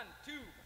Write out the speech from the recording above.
One, two,